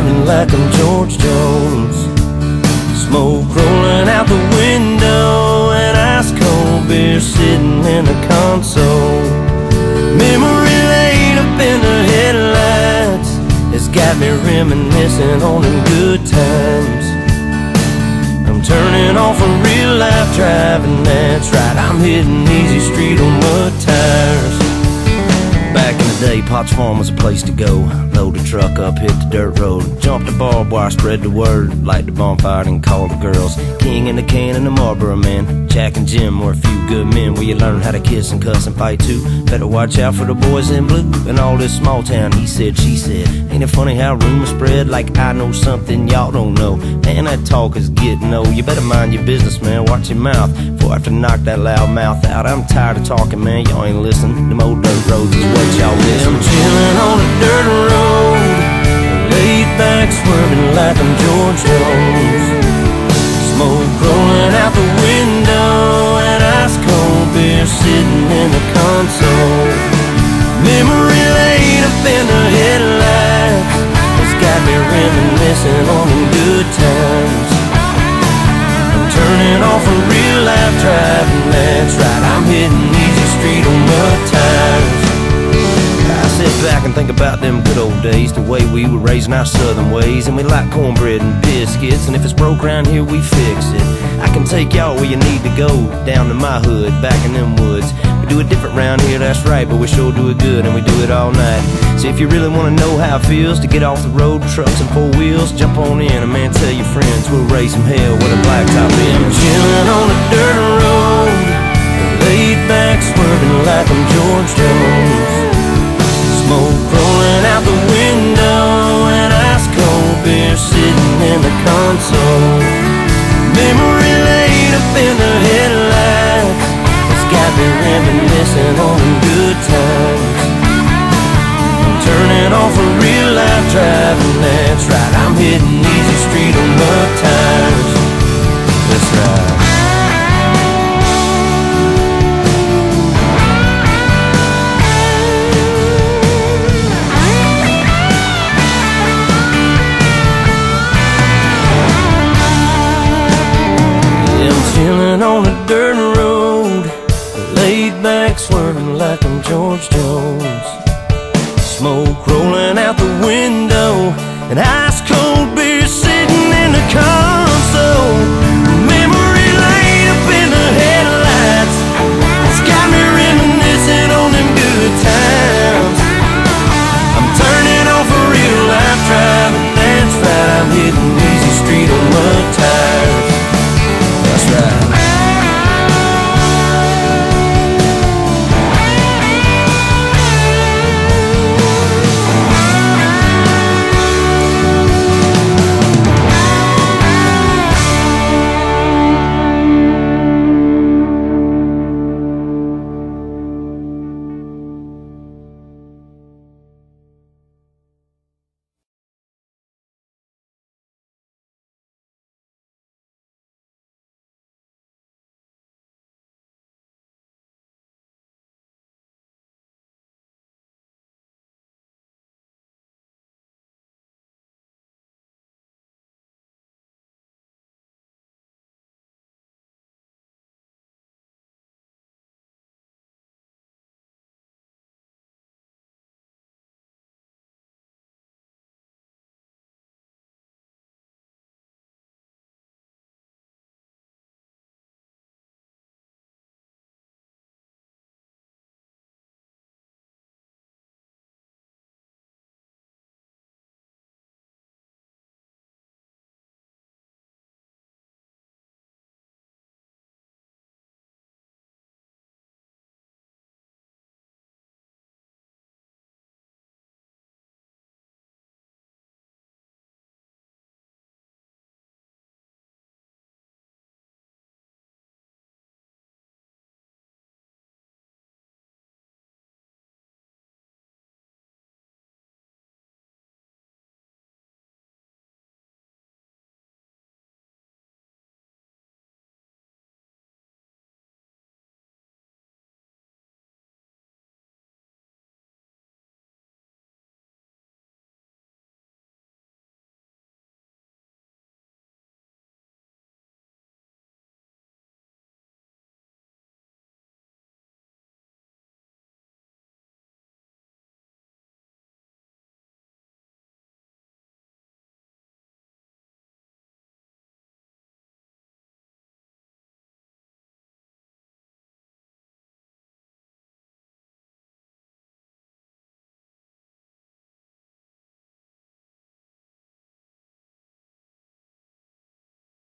back like I'm George Jones. Smoke rolling out the window, and ice cold beer sitting in the console. Memory laid up in the headlights has got me reminiscing on them good times. I'm turning off a real life driving, that's right. I'm hitting easy street on Potts Farm was a place to go. Load the truck up, hit the dirt road. Jump the barbed wire, spread the word. Light the bonfire and call the girls. King and the can and the Marlboro man. Jack and Jim were a few good men where you learn how to kiss and cuss and fight too. Better watch out for the boys in blue and all this small town. He said, she said. Ain't it funny how rumors spread like I know something y'all don't know? Man, that talk is getting old. You better mind your business, man. Watch your mouth before I have to knock that loud mouth out. I'm tired of talking, man. Y'all ain't listening. Them old dirt roads is what y'all miss. I'm chilling on a dirt road, laid back, swerving like I'm George the console. Memory laid up in the headlights has got me reminiscing on them good times. I'm turning off a real life driving, that's right. I'm hitting easy street on mud tires. I sit back and think about them good old days, the way we were raising our southern ways, and we like cornbread and biscuits, and if it's broke around here, we fix it. I can take y'all where you need to go, down to my hood, back in them woods. We do it different round here, that's right, but we sure do it good, and we do it all night. So if you really wanna know how it feels to get off the road, trucks and four wheels, jump on in, and man, tell your friends we'll raise some hell with a blacktop in. Chilling on a dirt road, laid back, swerving like I'm George Jones. Back, swerving like I'm George Jones. Smoke rolling out the window, and ice cold